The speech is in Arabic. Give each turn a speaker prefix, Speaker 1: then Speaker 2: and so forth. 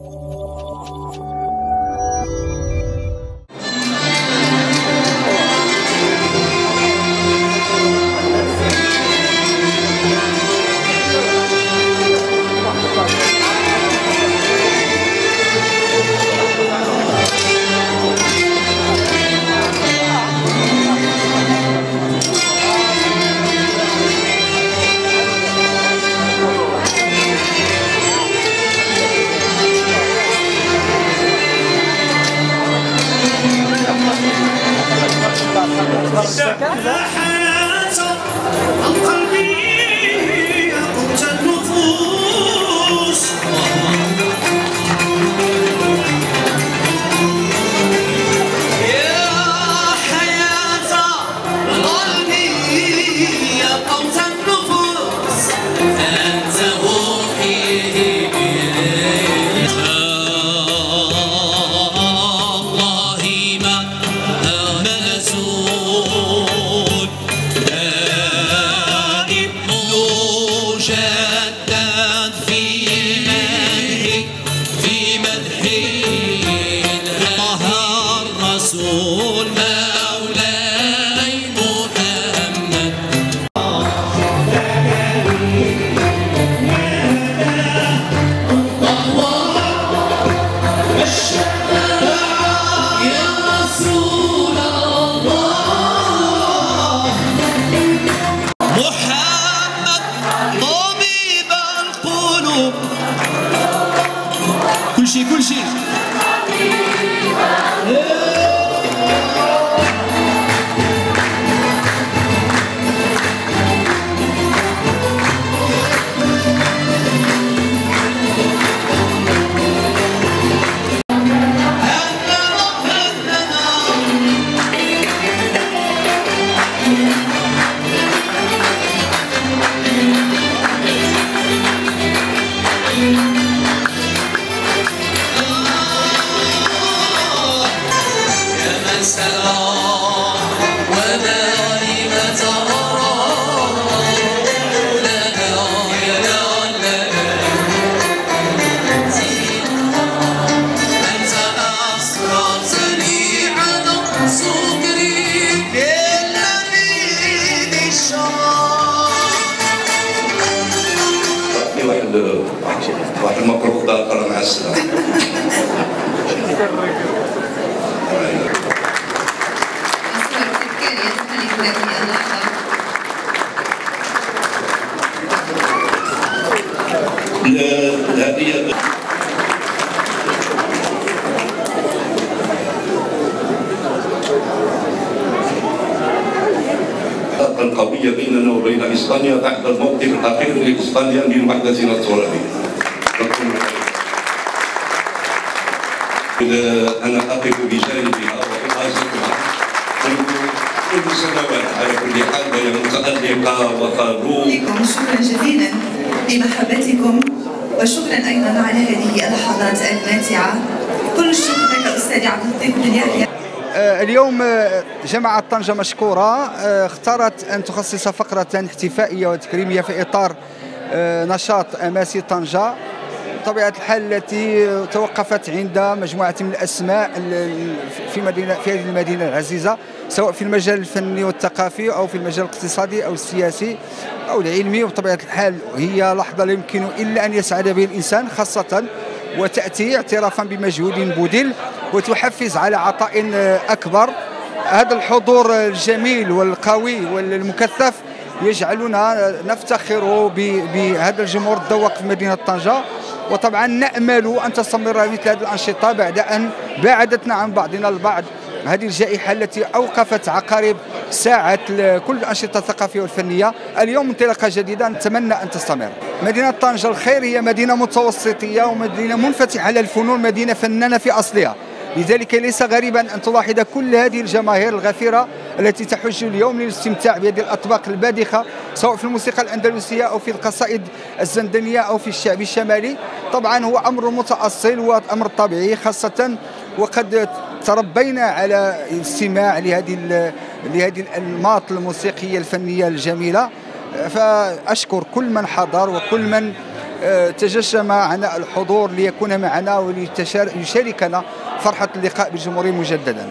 Speaker 1: Música الزكاه curtir, curtir. Viva. الهدية القوية بيننا وبين إسبانيا بعد الموقف الأخير لإسبانيا من وحدتنا الترابية. أنا أقف بجانبها وأحاسبها كل سنوات على كل حال وهي متألقة.
Speaker 2: لكم شكرا جزيلا لمحبتكم وشكرا أيضا على هذه اللحظات الماتعة. كل الشكر لك أستاذ عبد اللطيف بن يحيى.
Speaker 3: اليوم آه، جامعة طنجة مشكورة آه، اختارت أن تخصص فقرة احتفائية وتكريمية في إطار آه، نشاط أماسي طنجة. بطبيعة الحال التي توقفت عند مجموعة من الأسماء في مدينة في هذه المدينة العزيزة سواء في المجال الفني والثقافي أو في المجال الاقتصادي أو السياسي أو العلمي. وبطبيعة الحال هي لحظة لا يمكن إلا أن يسعد به الإنسان خاصة وتأتي اعترافا بمجهود بذل وتحفز على عطاء أكبر. هذا الحضور الجميل والقوي والمكثف يجعلنا نفتخر بهذا الجمهور الذوق في مدينة طنجة. وطبعا نأمل أن تستمر مثل هذه الأنشطة بعد أن بعدتنا عن بعضنا البعض. هذه الجائحة التي أوقفت عقارب ساعة كل الأنشطة الثقافية والفنية. اليوم انطلاقة جديدة. نتمنى أن تستمر. مدينة طنجة الخير هي مدينة متوسطية ومدينة منفتحة على الفنون مدينة فنانة في أصلها. لذلك ليس غريبا أن تلاحظ كل هذه الجماهير الغفيرة التي تحج اليوم للاستمتاع بهذه الأطباق الباذخة سواء في الموسيقى الأندلسية أو في القصائد الزندنية أو في الشعب الشمالي. طبعا هو أمر متأصل وأمر طبيعي خاصة وقد تربينا على الاستماع لهذه لهذه الانماط الموسيقية الفنية الجميلة. فأشكر كل من حضر وكل من
Speaker 4: تجشم عناء الحضور ليكون معنا وليشاركنا فرحة اللقاء بالجمهورية مجددا.